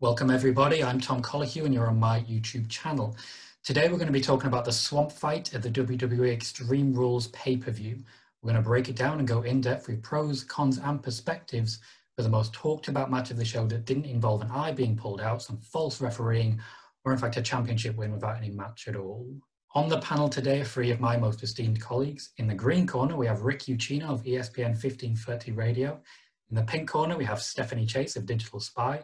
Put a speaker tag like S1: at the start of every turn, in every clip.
S1: Welcome everybody, I'm Tom Colohue and you're on my YouTube channel. Today we're going to be talking about the swamp fight at the WWE Extreme Rules pay-per-view. We're going to break it down and go in depth with pros, cons and perspectives for the most talked about match of the show that didn't involve an eye being pulled out, some false refereeing, or in fact a championship win without any match at all. On the panel today are three of my most esteemed colleagues. In the green corner we have Rick Ucchino of ESPN 1530 Radio. In the pink corner we have Stephanie Chase of Digital Spy.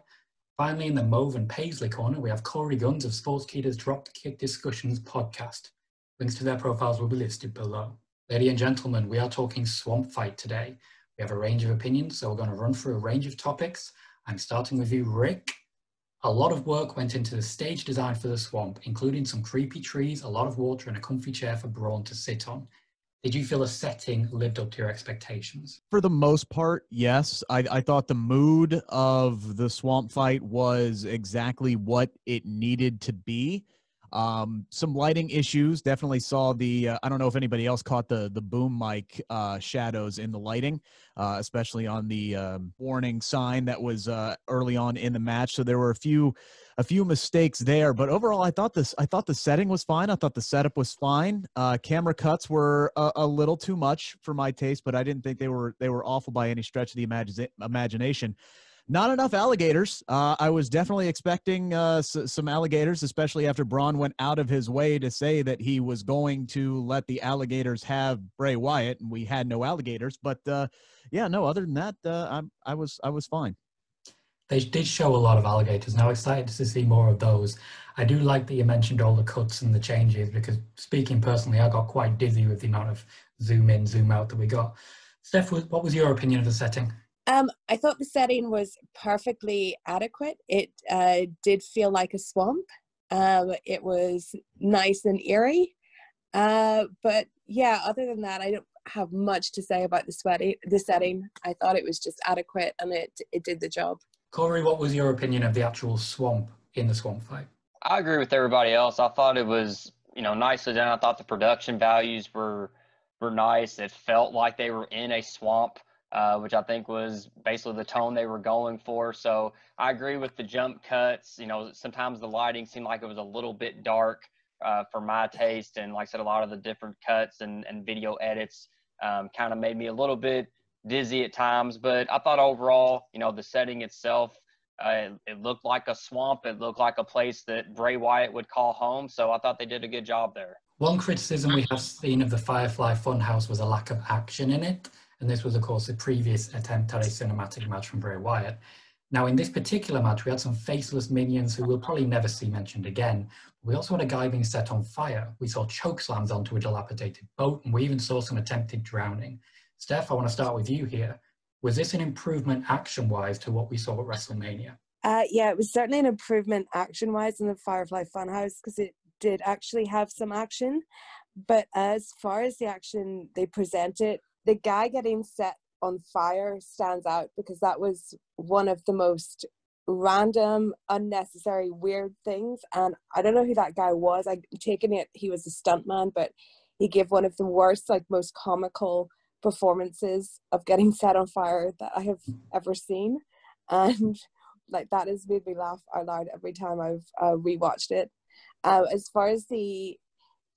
S1: Finally, in the Mauve and Paisley corner, we have Korey Gunz of Sportskeeda's Drop the Discussions podcast. Links to their profiles will be listed below. Ladies and gentlemen, we are talking Swamp Fight today. We have a range of opinions, so we're going to run through a range of topics. I'm starting with you, Rick. A lot of work went into the stage design for the swamp, including some creepy trees, a lot of water, and a comfy chair for Braun to sit on. Did you feel the setting lived up to your expectations?
S2: For the most part, yes. I, I thought the mood of the swamp fight was exactly what it needed to be. Um, some lighting issues. Definitely saw the. Uh, I don't know if anybody else caught the the boom mic uh, shadows in the lighting, uh, especially on the um, warning sign that was uh, early on in the match. So there were a few a few mistakes there, but overall, I thought this. I thought the setting was fine. I thought the setup was fine. Uh, camera cuts were a, a, little too much for my taste, but I didn't think they were they were awful by any stretch of the imagination not enough alligators. Uh, I was definitely expecting uh, s- some alligators, especially after Braun went out of his way to say that he was going to let the alligators have Bray Wyatt, and we had no alligators. But uh, yeah, no. Other than that, uh, I, I was I was fine.
S1: They did show a lot of alligators. Now excited to see more of those. I do like that you mentioned all the cuts and the changes because speaking personally, I got quite dizzy with the amount of zoom in, zoom out that we got. Steph, what was your opinion of the setting?
S3: Um, I thought the setting was perfectly adequate. It uh, did feel like a swamp. Um, it was nice and eerie. Uh, but yeah, other than that, I don't have much to say about the sweaty the setting. I thought it was just adequate and it it did the job.
S1: Korey, what was your opinion of the actual swamp in the swamp fight?
S4: I agree with everybody else. I thought it was, you know, nicely done. I thought the production values were were nice. It felt like they were in a swamp uh, which I think was basically the tone they were going for. So I agree with the jump cuts. You know, sometimes the lighting seemed like it was a little bit dark uh, for my taste. And like I said, a lot of the different cuts and, and video edits um, kind of made me a little bit dizzy at times. But I thought overall, you know, the setting itself, uh, it, it, looked like a swamp. It looked like a place that Bray Wyatt would call home. So I thought they did a good job there.
S1: One criticism we have seen of the Firefly Funhouse was a lack of action in it. And this was, of course, a previous attempt at a cinematic match from Bray Wyatt. Now, in this particular match, we had some faceless minions who we'll probably never see mentioned again. We also had a guy being set on fire. We saw choke slams onto a dilapidated boat, and we even saw some attempted drowning. Steph, I want to start with you here. Was this an improvement action wise to what we saw at WrestleMania?
S3: Uh, yeah, it was certainly an improvement action wise in the Firefly Funhouse because it did actually have some action. But as far as the action they presented, the guy getting set on fire stands out because that was one of the most random, unnecessary, weird things. And I don't know who that guy was. I'm taking it he was a stuntman, but he gave one of the worst, like most comical performances of getting set on fire that I have ever seen. And like that has made me laugh out loud every time I've uh, rewatched it. Uh, as far as the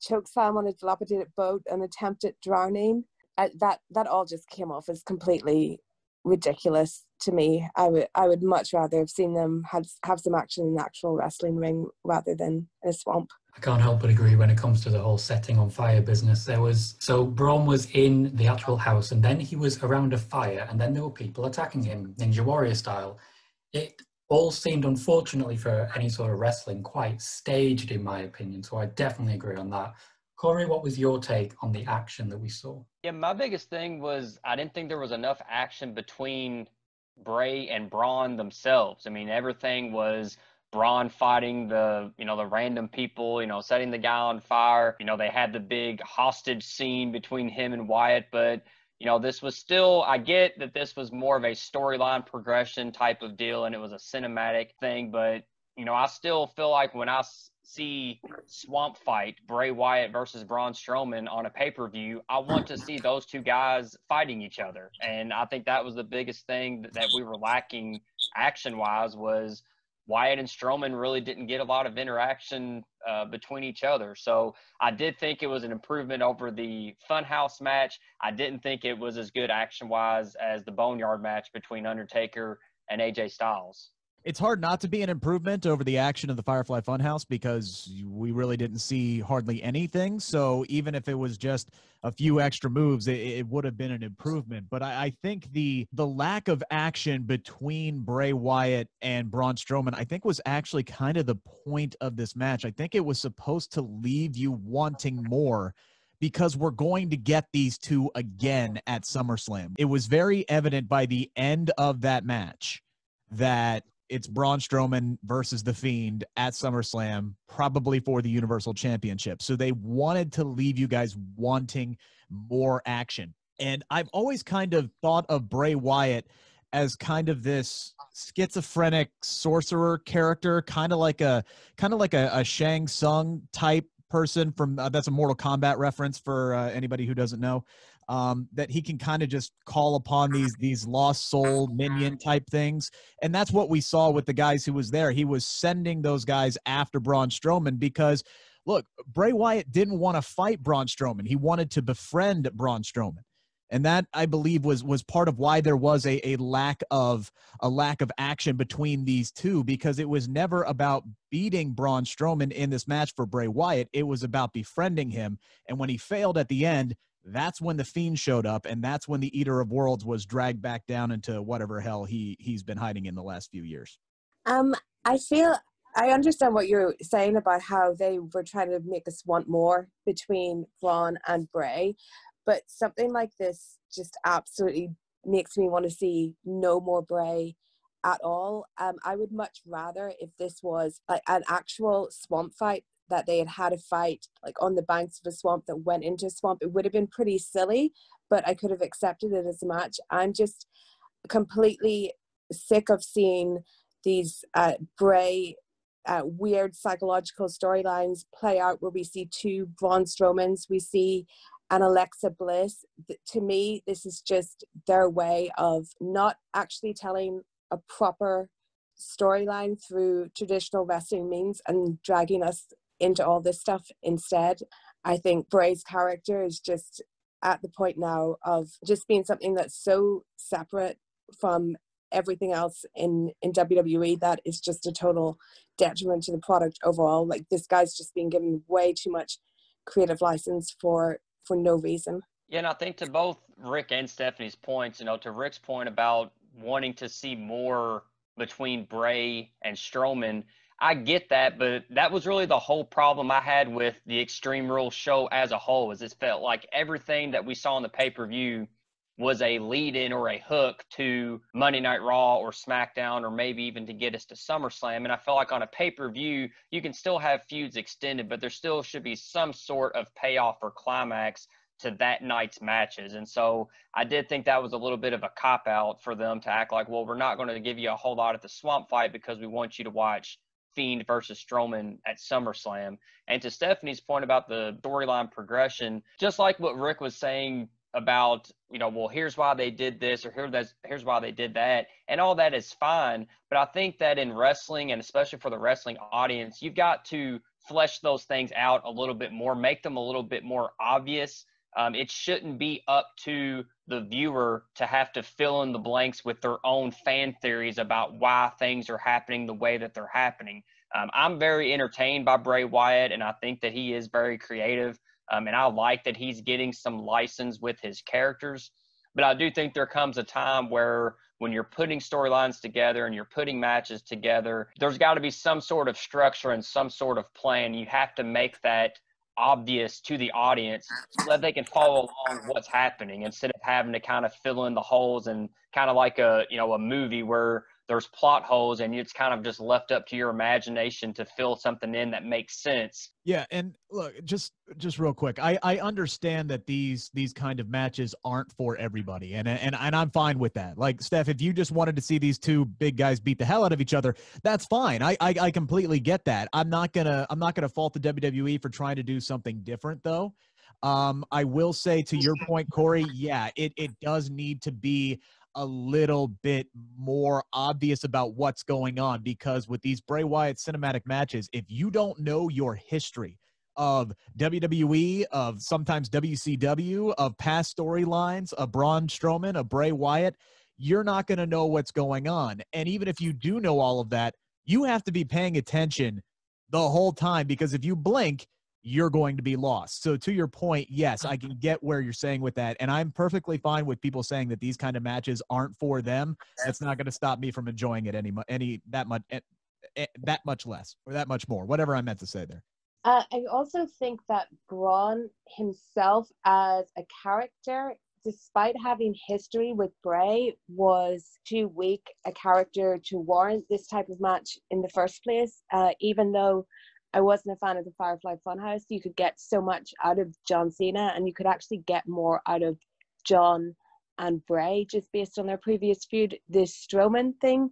S3: choke slam on a dilapidated boat and attempted drowning, That that all just came off as completely ridiculous to me. I would I would much rather have seen them have have some action in an actual wrestling ring rather than a swamp.
S1: I can't help but agree when it comes to the whole setting on fire business. There was so Braun was in the actual house, and then he was around a fire, and then there were people attacking him, Ninja Warrior style. It all seemed, unfortunately, for any sort of wrestling, quite staged, in my opinion. So I definitely agree on that. Korey, what was your take on the action that we saw?
S4: Yeah, my biggest thing was I didn't think there was enough action between Bray and Braun themselves. I mean, everything was Braun fighting the, you know, the random people, you know, setting the guy on fire. You know, they had the big hostage scene between him and Wyatt, but you know, this was still, I get that this was more of a storyline progression type of deal and it was a cinematic thing, but, you know, I still feel like when I see Swamp Fight Bray Wyatt versus Braun Strowman on a pay per view, I want to see those two guys fighting each other. And I think that was the biggest thing that we were lacking action wise was Wyatt and Strowman really didn't get a lot of interaction uh, between each other. So I did think it was an improvement over the Funhouse match. I didn't think it was as good action wise as the Boneyard match between Undertaker and AJ Styles
S2: it's hard not to be an improvement over the action of the Firefly Funhouse because we really didn't see hardly anything. So even if it was just a few extra moves, it, it would have been an improvement. But I, I, think the the lack of action between Bray Wyatt and Braun Strowman, I think, was actually kind of the point of this match. I think it was supposed to leave you wanting more because we're going to get these two again at SummerSlam. It was very evident by the end of that match that it's Braun Strowman versus The Fiend at SummerSlam, probably for the Universal Championship. So they wanted to leave you guys wanting more action. And I've always kind of thought of Bray Wyatt as kind of this schizophrenic sorcerer character, kind of like a kind of like a, a Shang Tsung type person from uh, that's a Mortal Kombat reference for uh, anybody who doesn't know um, that he can kind of just call upon these these lost soul minion type things, and that's what we saw with the guys who was there. He was sending those guys after Braun Strowman because, look, Bray Wyatt didn't want to fight Braun Strowman. He wanted to befriend Braun Strowman and that i believe was was part of why there was a, a lack of a lack of action between these two because it was never about beating braun strowman in this match for bray wyatt it was about befriending him and when he failed at the end that's when the fiend showed up and that's when the eater of worlds was dragged back down into whatever hell he he's been hiding in the last few years.
S3: Um i feel i understand what you're saying about how they were trying to make us want more between braun and bray but something like this just absolutely makes me want to see no more bray at all. Um i would much rather if this was like an actual swamp fight that they had had a fight like on the banks of a swamp that went into a swamp, it would have been pretty silly, but I could have accepted it as much. I'm just completely sick of seeing these uh, Bray uh, weird psychological storylines play out where we see two Braun Strowmans, we see an Alexa Bliss. to me, this is just their way of not actually telling a proper storyline through traditional wrestling means and dragging us into all this stuff instead. I think Bray's character is just at the point now of just being something that's so separate from everything else in in WWE that is just a total detriment to the product overall. Like this guy's just being given way too much creative license for for no reason.
S4: Yeah, and I think to both Rick and Stephanie's points, you know, to Rick's point about wanting to see more between Bray and Strowman, I get that, but that was really the whole problem I had with the Extreme Rules show as a whole. Is it felt like everything that we saw in the pay per view was a lead in or a hook to Monday Night Raw or SmackDown or maybe even to get us to SummerSlam. And I felt like on a pay per view, you can still have feuds extended, but there still should be some sort of payoff or climax to that night's matches. And so I did think that was a little bit of a cop out for them to act like, well, we're not going to give you a whole lot at the swamp fight because we want you to watch Fiend versus Strowman at SummerSlam. And to Stephanie's point about the storyline progression, just like what Rick was saying about, you know, well, here's why they did this or here that's, here's why they did that. And all that is fine. But I think that in wrestling, and especially for the wrestling audience, you've got to flesh those things out a little bit more, make them a little bit more obvious um, it shouldn't be up to the viewer to have to fill in the blanks with their own fan theories about why things are happening the way that they're happening. Um, I'm very entertained by Bray Wyatt, and I think that he is very creative. Um, and I like that he's getting some license with his characters. But I do think there comes a time where when you're putting storylines together and you're putting matches together, there's got to be some sort of structure and some sort of plan. You have to make that obvious to the audience so that they can follow along what's happening instead of having to kind of fill in the holes and kind of like a you know a movie where there's plot holes and it's kind of just left up to your imagination to fill something in that makes sense.
S2: Yeah and look just just real quick i i understand that these these kind of matches aren't for everybody and and, and i'm fine with that. Like steph if you just wanted to see these two big guys beat the hell out of each other that's fine. I i, I completely get that. I'm not gonna i'm not gonna fault the wwe for trying to do something different though. Um, I will say to your point, Korey, yeah, it, it does need to be a little bit more obvious about what's going on because with these Bray Wyatt cinematic matches, if you don't know your history of WWE, of sometimes WCW, of past storylines, of Braun Strowman, of Bray Wyatt, you're not going to know what's going on. And even if you do know all of that, you have to be paying attention the whole time because if you blink, you're going to be lost. So to your point, yes, I can get where you're saying with that, and I'm perfectly fine with people saying that these kind of matches aren't for them. That's not going to stop me from enjoying it any any that much eh, eh, that much less or that much more. Whatever I meant to say there.
S3: Uh, I also think that Braun himself as a character, despite having history with Bray, was too weak a character to warrant this type of match in the first place. Uh, even though I wasn't a fan of the Firefly Funhouse, you could get so much out of John Cena, and you could actually get more out of John and Bray just based on their previous feud. This Strowman thing,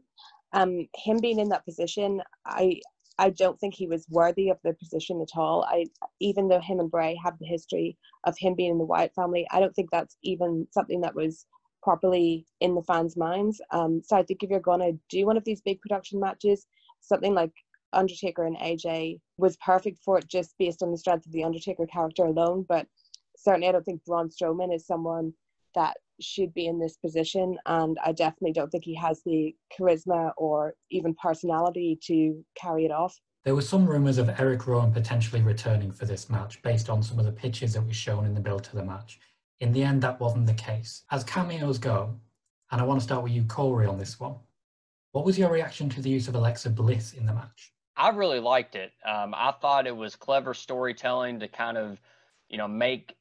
S3: um, him being in that position, I I don't think he was worthy of the position at all. I even though him and Bray have the history of him being in the Wyatt family, I don't think that's even something that was properly in the fans' minds. Um, so I think if you're gonna do one of these big production matches, something like Undertaker and AJ was perfect for it just based on the strength of the Undertaker character alone. But certainly, I don't think Braun Strowman is someone that should be in this position. And I definitely don't think he has the charisma or even personality to carry it off.
S1: There were some rumours of Eric Rowan potentially returning for this match based on some of the pictures that were shown in the build to the match. In the end, that wasn't the case. As cameos go, and I want to start with you, Korey, on this one. What was your reaction to the use of Alexa Bliss in the match?
S4: I really liked it. Um, I thought it was clever storytelling to kind of, you know, make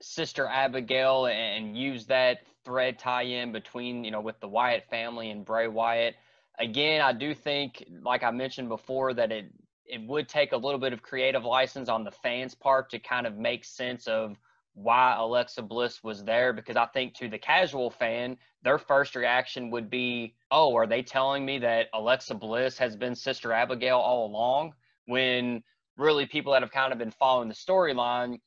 S4: Sister Abigail and use that thread tie in between, you know, with the Wyatt family and Bray Wyatt. Again, I do think, like I mentioned before, that it it would take a little bit of creative license on the fans' part to kind of make sense of why Alexa Bliss was there because I think to the casual fan, their first reaction would be, "Oh, are they telling me that Alexa Bliss has been Sister Abigail all along?" When really people that have kind of been following the storyline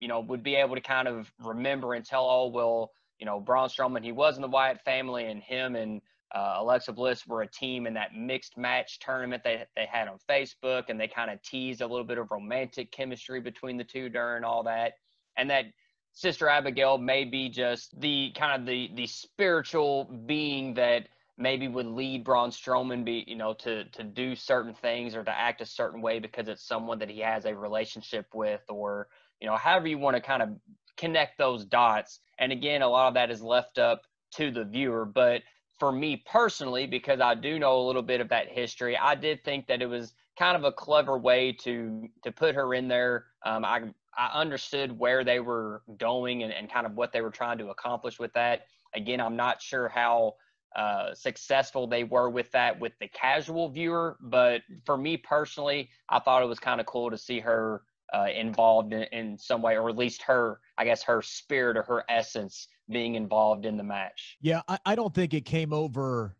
S4: you know, would be able to kind of remember and tell, oh, well, you know, Braun Strowman, he was in the Wyatt family, and him and uh, Alexa Bliss were a team in that mixed match tournament they, they had on Facebook, and they kind of teased a little bit of romantic chemistry between the two during all that. And that Sister Abigail may be just the kind of the the spiritual being that maybe would lead Braun Strowman be you know to to do certain things or to act a certain way because it's someone that he has a relationship with or you know, however you want to kind of connect those dots. And again, a lot of that is left up to the viewer. But for me personally, because I do know a little bit of that history, I did think that it was kind of a clever way to to put her in there. Um, I I understood where they were going and, and kind of what they were trying to accomplish with that. Again, I'm not sure how uh, successful they were with that with the casual viewer, but for me personally, I thought it was kind of cool to see her uh, involved in, in some way, or at least her, I guess, her spirit or her essence being involved in the match.
S2: Yeah, I, I don't think it came over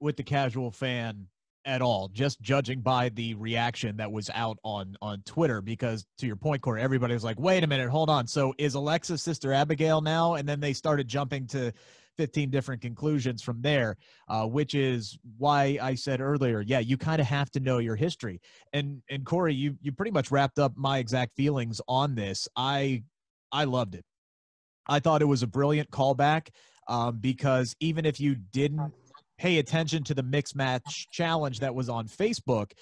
S2: with the casual fan at all just judging by the reaction that was out on on twitter because to your point korey everybody was like wait a minute hold on so is alexa's sister abigail now and then they started jumping to 15 different conclusions from there, uh, which is why I said earlier, yeah, you kind of have to know your history. And and Korey, you you pretty much wrapped up my exact feelings on this. I I loved it. I thought it was a brilliant callback um, because even if you didn't pay attention to the mix match challenge that was on Facebook,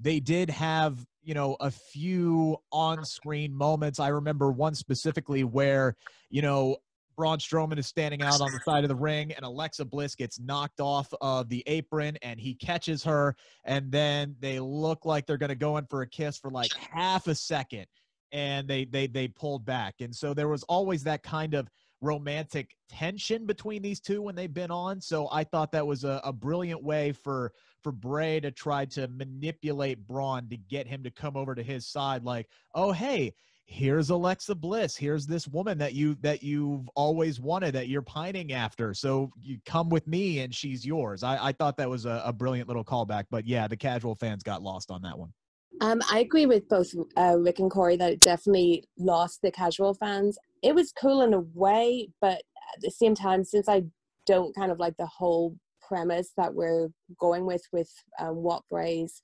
S2: they did have you know a few on-screen moments. I remember one specifically where you know Braun Strowman is standing out on the side of the ring, and Alexa Bliss gets knocked off of the apron, and he catches her, and then they look like they're going to go in for a kiss for like half a second, and they they they pulled back, and so there was always that kind of romantic tension between these two when they've been on. So I thought that was a, a brilliant way for for Bray to try to manipulate Braun to get him to come over to his side, like, oh hey here's Alexa Bliss. Here's this woman that you that you've always wanted that you're pining after. So you come with me and she's yours. I, I thought that was a, a brilliant little callback. But yeah, the casual fans got lost on that one.
S3: Um, I agree with both uh, Rick and Korey that it definitely lost the casual fans. It was cool in a way, but at the same time, since I don't kind of like the whole premise that we're going with with um, what Bray's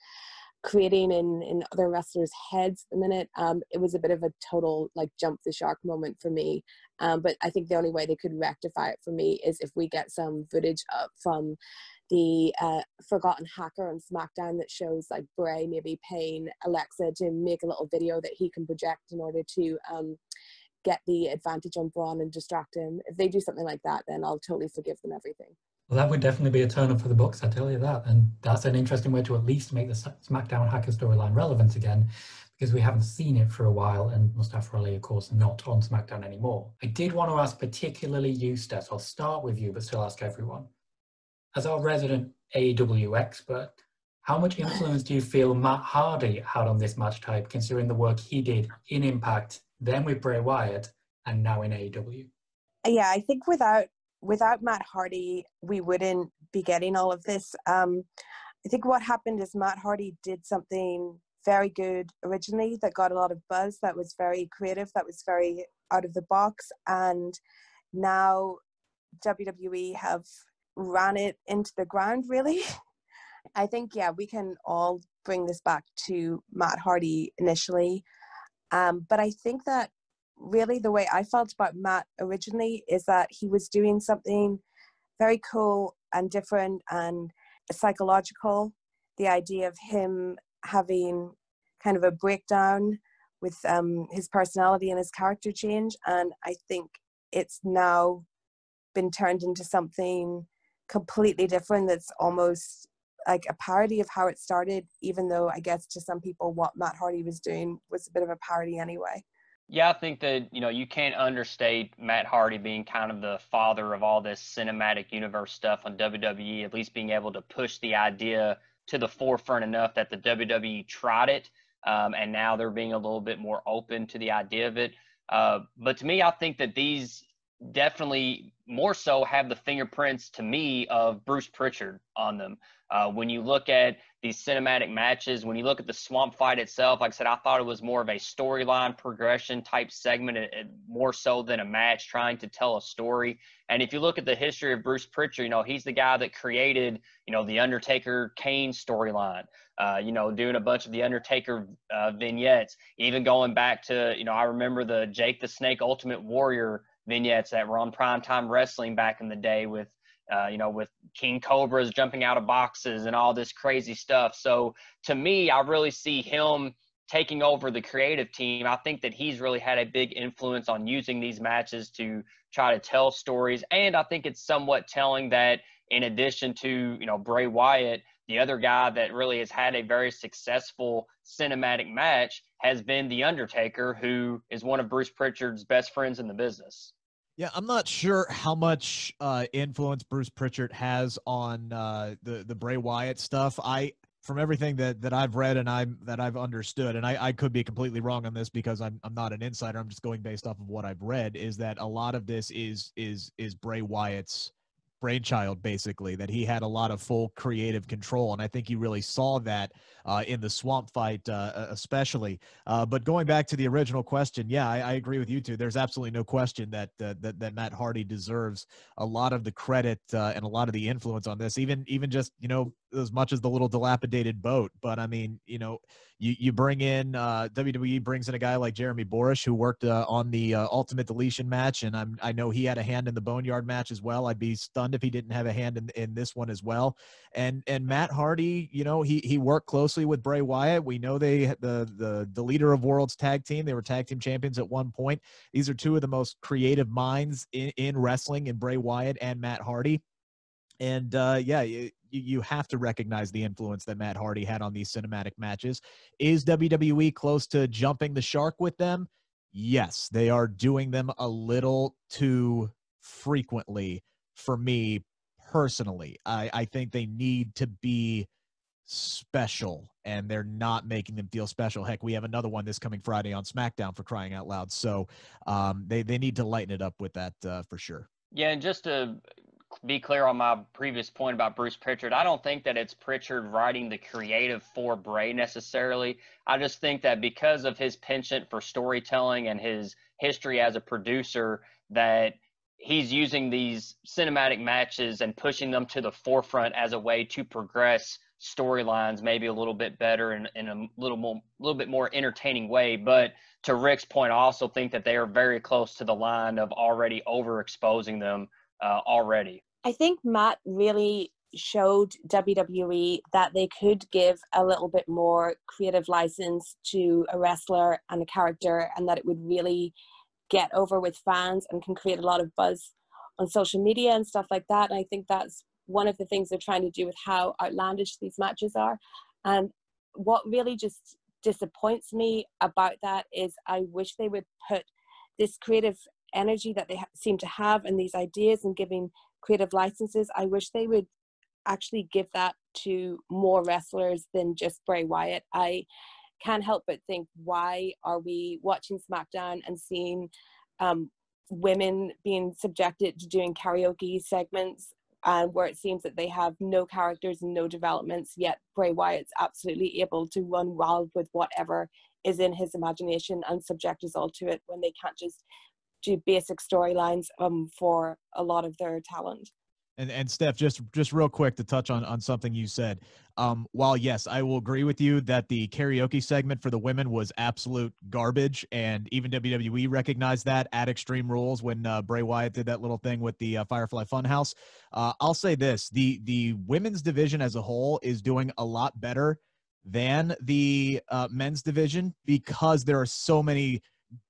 S3: creating in in other wrestlers' heads a minute. Um, it was a bit of a total like jump the shark moment for me. Um, but I think the only way they could rectify it for me is if we get some footage up from the uh, Forgotten Hacker on SmackDown that shows like Bray maybe paying Alexa to make a little video that he can project in order to um, get the advantage on Braun and distract him. If they do something like that, then I'll totally forgive them everything.
S1: Well, that would definitely be a turn up for the books, I tell you that. And that's an interesting way to at least make the SmackDown Hacker storyline relevant again, because we haven't seen it for a while, and Mustafa Ali, of course, not on SmackDown anymore. I did want to ask particularly you, Steph. I'll start with you, but still ask everyone. As our resident AEW expert, how much influence do you feel Matt Hardy had on this match type, considering the work he did in Impact, then with Bray Wyatt, and now in AEW?
S3: Yeah, I think without without Matt Hardy, we wouldn't be getting all of this. Um, I think what happened is Matt Hardy did something very good originally that got a lot of buzz, that was very creative, that was very out of the box. And now WWE have ran it into the ground, really. I think, yeah, we can all bring this back to Matt Hardy initially. Um, but I think that really the way I felt about Matt originally is that he was doing something very cool and different and psychological. The idea of him having kind of a breakdown with um, his personality and his character change. And I think it's now been turned into something completely different that's almost like a parody of how it started, even though I guess to some people what Matt Hardy was doing was a bit of a parody anyway.
S4: Yeah, I think that you know you can't understate Matt Hardy being kind of the father of all this cinematic universe stuff on WWE. At least being able to push the idea to the forefront enough that the WWE tried it, um, and now they're being a little bit more open to the idea of it. Uh, but to me, I think that these definitely more so have the fingerprints to me of Bruce Pritchard on them. Uh, when you look at these cinematic matches, when you look at the swamp fight itself, like I said, I thought it was more of a storyline progression type segment, it, it, more so than a match trying to tell a story. And if you look at the history of Bruce Pritchard, you know, he's the guy that created, you know, the Undertaker Kane storyline, uh, you know, doing a bunch of the Undertaker uh, vignettes, even going back to, you know, I remember the Jake the Snake Ultimate Warrior vignettes that were on primetime wrestling back in the day with uh, you know, with King Cobras jumping out of boxes and all this crazy stuff. So to me, I really see him taking over the creative team. I think that he's really had a big influence on using these matches to try to tell stories. And I think it's somewhat telling that in addition to, you know, Bray Wyatt, the other guy that really has had a very successful cinematic match has been The Undertaker, who is one of Bruce Pritchard's best friends in the business.
S2: Yeah, I'm not sure how much uh, influence Bruce Pritchard has on uh, the the Bray Wyatt stuff. I from everything that that I've read and I that I've understood, and I, I could be completely wrong on this because I'm I'm not an insider. I'm just going based off of what I've read. Is that a lot of this is is is Bray Wyatt's brainchild basically that he had a lot of full creative control and i think you really saw that uh, in the swamp fight uh, especially. Uh, but going back to the original question yeah I, I, agree with you too there's absolutely no question that, uh, that that matt hardy deserves a lot of the credit uh, and a lot of the influence on this. Even even just you know as much as the little dilapidated boat but i mean you know you, you bring in uh, WWE brings in a guy like Jeremy Borash who worked uh, on the uh, Ultimate Deletion match, and I'm I know he had a hand in the Boneyard match as well. I'd be stunned if he didn't have a hand in, in this one as well. And and Matt Hardy, you know, he he worked closely with Bray Wyatt. We know they the the the Deleters of Worlds Tag Team. They were tag team champions at one point. These are two of the most creative minds in, in wrestling, in Bray Wyatt and Matt Hardy. And uh, yeah, you, you have to recognize the influence that Matt Hardy had on these cinematic matches. Is WWE close to jumping the shark with them? Yes, they are doing them a little too frequently for me personally. I, I think they need to be special and they're not making them feel special. Heck, we have another one this coming Friday on SmackDown for crying out loud. So um, they, they need to lighten it up with that uh, for sure.
S4: Yeah, and just to be clear on my previous point about Bruce Pritchard, I don't think that it's Pritchard writing the creative for Bray necessarily. I just think that because of his penchant for storytelling and his history as a producer, that he's using these cinematic matches and pushing them to the forefront as a way to progress storylines maybe a little bit better and in a little more little bit more entertaining way but to rick's point i also think that they are very close to the line of already overexposing them uh, already
S3: i think matt really showed wwe that they could give a little bit more creative license to a wrestler and a character and that it would really get over with fans and can create a lot of buzz on social media and stuff like that and i think that's one of the things they're trying to do with how outlandish these matches are. And what really just disappoints me about that is I wish they would put this creative energy that they ha- seem to have and these ideas and giving creative licenses. I wish they would actually give that to more wrestlers than just Bray Wyatt. I can't help but think, why are we watching SmackDown and seeing um, women being subjected to doing karaoke segments and where it seems that they have no characters and no developments, yet Bray Wyatt's absolutely able to run wild with whatever is in his imagination and subject us all to it when they can't just do basic storylines um, for a lot of their talent.
S2: And and Steph, just just real quick to touch on on something you said. Um, while yes, I will agree with you that the karaoke segment for the women was absolute garbage, and even WWE recognized that at Extreme Rules when uh, Bray Wyatt did that little thing with the uh, Firefly Funhouse. Uh, I'll say this: the the women's division as a whole is doing a lot better than the uh, men's division because there are so many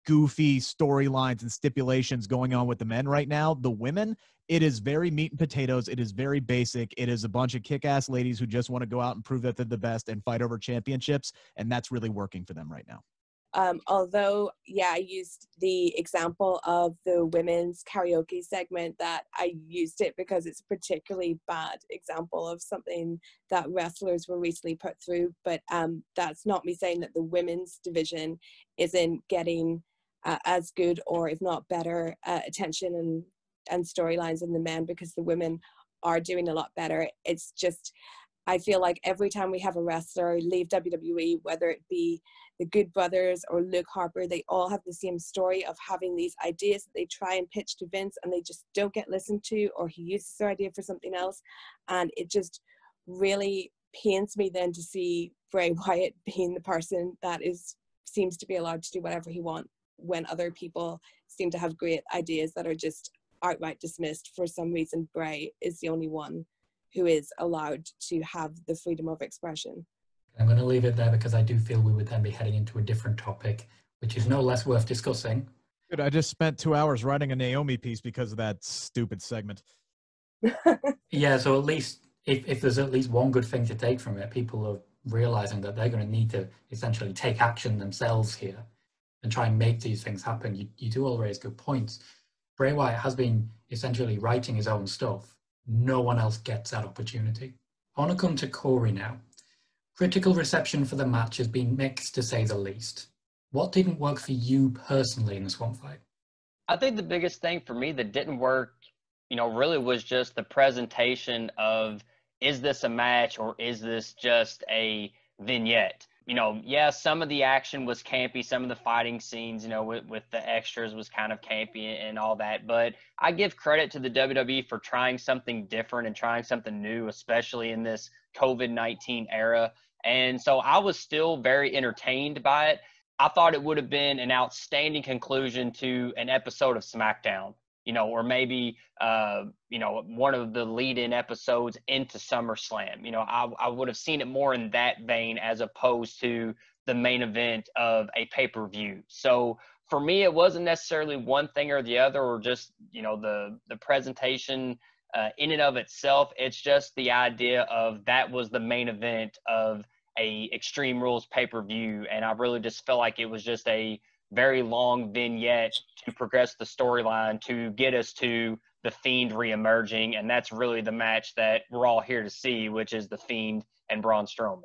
S2: goofy storylines and stipulations going on with the men right now. The women, it is very meat and potatoes. It is very basic. It is a bunch of kick ass ladies who just want to go out and prove that they're the best and fight over championships. And that's really working for them right now.
S3: Um, although, yeah, I used the example of the women's karaoke segment that I used it because it's a particularly bad example of something that wrestlers were recently put through. But um, that's not me saying that the women's division isn't getting uh, as good or if not better uh, attention and, and storylines than the men because the women are doing a lot better. It's just I feel like every time we have a wrestler leave WWE, whether it be the Good Brothers or Luke Harper, they all have the same story of having these ideas that they try and pitch to Vince and they just don't get listened to, or he uses their idea for something else. And it just really pains me then to see Bray Wyatt being the person that is seems to be allowed to do whatever he wants when other people seem to have great ideas that are just outright dismissed for some reason Bray is the only one who is allowed to have the freedom of expression.
S1: I'm going to leave it there because I do feel we would then be heading into a different topic, which is no less worth discussing.
S2: Dude, I just spent two hours writing a Naomi piece because of that stupid segment.
S1: yeah, so at least if, if there's at least one good thing to take from it, people are realizing that they're going to need to essentially take action themselves here and try and make these things happen. You, you do all raise good points. Bray Wyatt has been essentially writing his own stuff no one else gets that opportunity. I want to come to Korey now. Critical reception for the match has been mixed to say the least. What didn't work for you personally in the swamp fight?
S4: I think the biggest thing for me that didn't work, you know, really was just the presentation of is this a match or is this just a vignette? You know, yeah, some of the action was campy, some of the fighting scenes, you know, with, with the extras was kind of campy and all that. But I give credit to the WWE for trying something different and trying something new, especially in this COVID 19 era. And so I was still very entertained by it. I thought it would have been an outstanding conclusion to an episode of SmackDown you know, or maybe uh, you know one of the lead-in episodes into SummerSlam. You know, I, I would have seen it more in that vein as opposed to the main event of a pay-per-view. So for me, it wasn't necessarily one thing or the other, or just you know the the presentation uh, in and of itself. It's just the idea of that was the main event of a Extreme Rules pay-per-view, and I really just felt like it was just a very long vignette to progress the storyline to get us to the Fiend reemerging, and that's really the match that we're all here to see, which is the Fiend and Braun Strowman.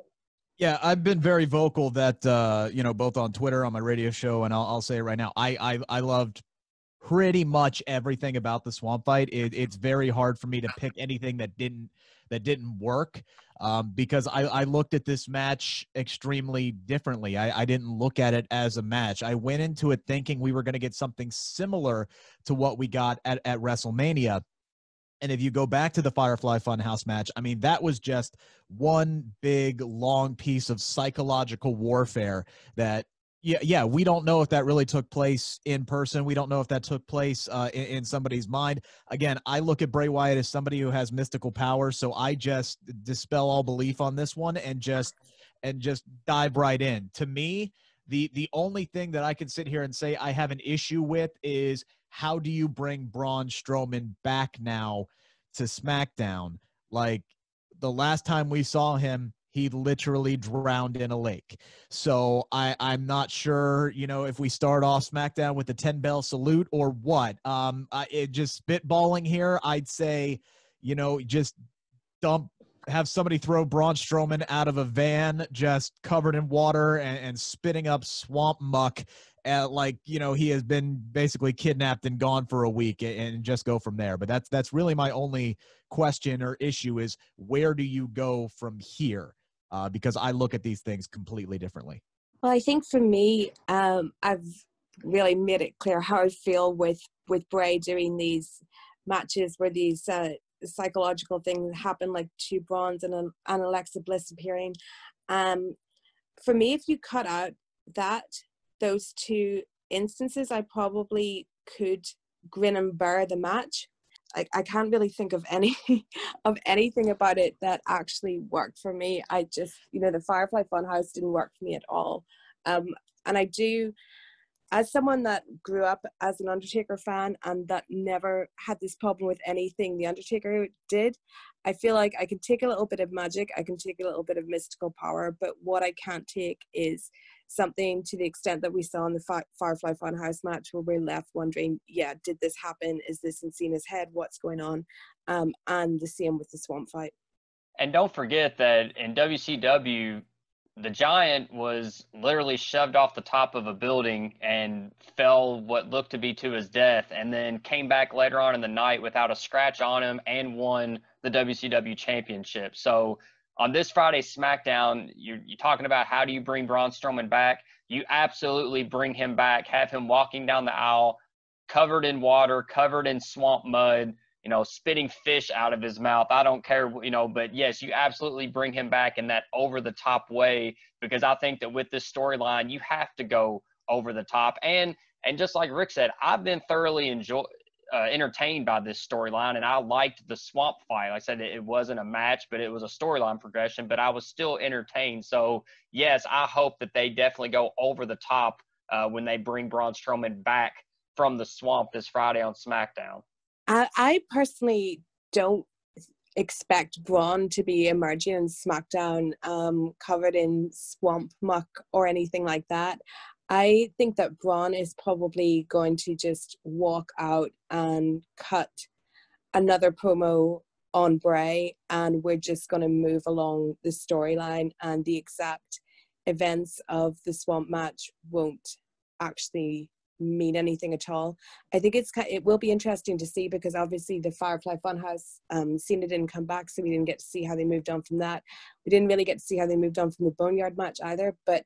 S2: Yeah, I've been very vocal that uh, you know both on Twitter, on my radio show, and I'll, I'll say it right now. I, I I loved pretty much everything about the swamp fight. It, it's very hard for me to pick anything that didn't that didn't work um, because I, I looked at this match extremely differently. I, I didn't look at it as a match. I went into it thinking we were going to get something similar to what we got at, at WrestleMania. And if you go back to the Firefly Funhouse match, I mean, that was just one big, long piece of psychological warfare that yeah, yeah, we don't know if that really took place in person. We don't know if that took place uh, in, in, somebody's mind. Again, I look at Bray Wyatt as somebody who has mystical power, so I just dispel all belief on this one and just and just dive right in. To me, the the only thing that I can sit here and say I have an issue with is how do you bring Braun Strowman back now to SmackDown? Like the last time we saw him, he literally drowned in a lake. So I, I'm not sure, you know, if we start off SmackDown with the 10 bell salute or what. Um, I, it just spitballing here, I'd say, you know, just dump, have somebody throw Braun Strowman out of a van just covered in water and, and spitting up swamp muck. Uh, like you know he has been basically kidnapped and gone for a week and, and just go from there but that's that's really my only question or issue is where do you go from here uh, because I look at these things completely differently.
S3: Well, I think for me, um, I've really made it clear how I feel with with Bray doing these matches where these uh, psychological things happen, like two Brauns and, and Alexa Bliss appearing. Um, for me, if you cut out that those two instances, I probably could grin and bear the match. I, I can't really think of any of anything about it that actually worked for me. I just, you know, the Firefly Funhouse didn't work for me at all. Um, and I do, as someone that grew up as an Undertaker fan and that never had this problem with anything the Undertaker did, I feel like I can take a little bit of magic, I can take a little bit of mystical power, but what I can't take is something to the extent that we saw in the Fi- Firefly Funhouse match, where we're left wondering, yeah, did this happen? Is this in Cena's head? What's going on? Um, and the same with the Swamp Fight.
S4: And don't forget that in WCW, the Giant was literally shoved off the top of a building and fell what looked to be to his death, and then came back later on in the night without a scratch on him and won the WCW championship. So on this Friday SmackDown, you're, you're talking about how do you bring Braun Strowman back? You absolutely bring him back, have him walking down the aisle, covered in water, covered in swamp mud, you know, spitting fish out of his mouth. I don't care, you know, but yes, you absolutely bring him back in that over the top way because I think that with this storyline, you have to go over the top. And and just like Rick said, I've been thoroughly enjoy uh, entertained by this storyline, and I liked the swamp fight. Like I said it wasn't a match, but it was a storyline progression. But I was still entertained. So yes, I hope that they definitely go over the top uh, when they bring Braun Strowman back from the swamp this Friday on SmackDown.
S3: I, I personally don't expect Braun to be emerging in SmackDown um, covered in swamp muck or anything like that. I think that Braun is probably going to just walk out and cut another promo on Bray, and we're just going to move along the storyline, and the exact events of the swamp match won't actually mean anything at all. I think it's it will be interesting to see because obviously the Firefly Funhouse um, Cena didn't come back, so we didn't get to see how they moved on from that. We didn't really get to see how they moved on from the Boneyard match either, but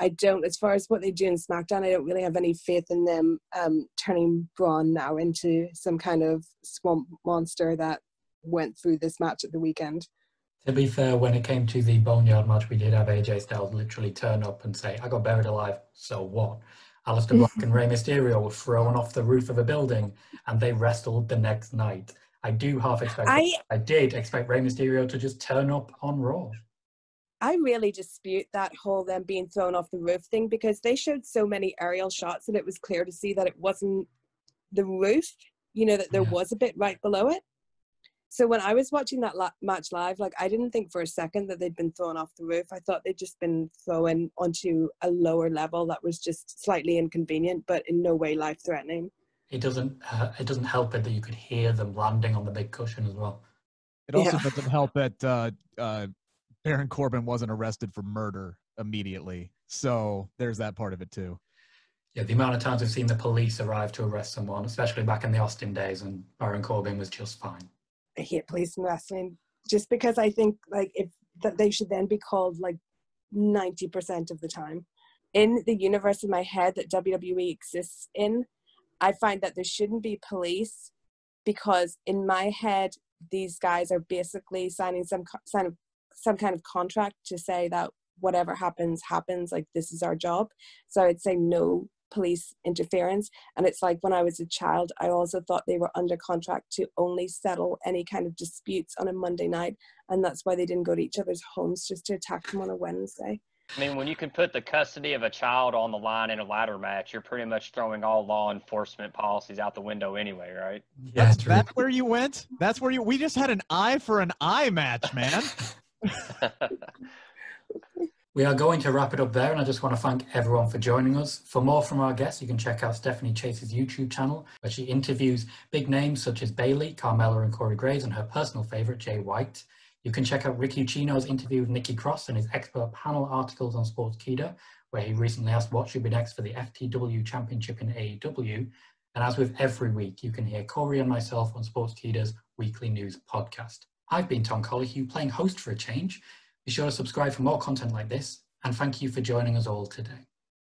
S3: I don't, as far as what they do in SmackDown, I don't really have any faith in them um, turning Braun now into some kind of swamp monster that went through this match at the weekend.
S1: To be fair, when it came to the Boneyard match, we did have AJ Styles literally turn up and say, I got buried alive, so what? Aleister Black and Rey Mysterio were thrown off the roof of a building and they wrestled the next night. I do half expect, I, I did expect Rey Mysterio to just turn up on Raw.
S3: I really dispute that whole them being thrown off the roof thing because they showed so many aerial shots and it was clear to see that it wasn't the roof, you know, that there yeah. was a bit right below it. So when I was watching that la- match live, like I didn't think for a second that they'd been thrown off the roof. I thought they'd just been thrown onto a lower level that was just slightly inconvenient, but in no way life threatening.
S1: It doesn't. Uh, it doesn't help it that you could hear them landing on the big cushion as well.
S2: It also yeah. doesn't help that uh, uh, Baron Corbin wasn't arrested for murder immediately. So there's that part of it too.
S1: Yeah, the amount of times we've seen the police arrive to arrest someone, especially back in the Austin days and Baron Corbin was just fine.
S3: I hate police in wrestling. just because I think like if that they should then be called like 90% of the time. In the universe in my head that WWE exists in, I find that there shouldn't be police because in my head these guys are basically signing some kind of some kind of contract to say that whatever happens happens like this is our job so i'd say no police interference and it's like when i was a child i also thought they were under contract to only settle any kind of disputes on a monday night and that's why they didn't go to each other's homes just to attack them on a wednesday
S4: I mean, when you can put the custody of a child on the line in a ladder match, you're pretty much throwing all law enforcement policies out the window anyway, right?
S2: Yeah, that's, that's where you went. That's where you. We just had an eye for an eye match, man.
S1: we are going to wrap it up there, and I just want to thank everyone for joining us. For more from our guests, you can check out Stephanie Chase's YouTube channel, where she interviews big names such as Bayley, Carmella, and Corey Graves, and her personal favorite, Jay White. You can check out Ricky Ucchino's interview with Nikki Cross and his expert panel articles on Sportskeeda, where he recently asked what should be next for the FTW Championship in AEW. And as with every week, you can hear Korey and myself on Sportskeeda's weekly news podcast. I've been Tom Colohue, playing host for a change. Be sure to subscribe for more content like this, and thank you for joining us all today.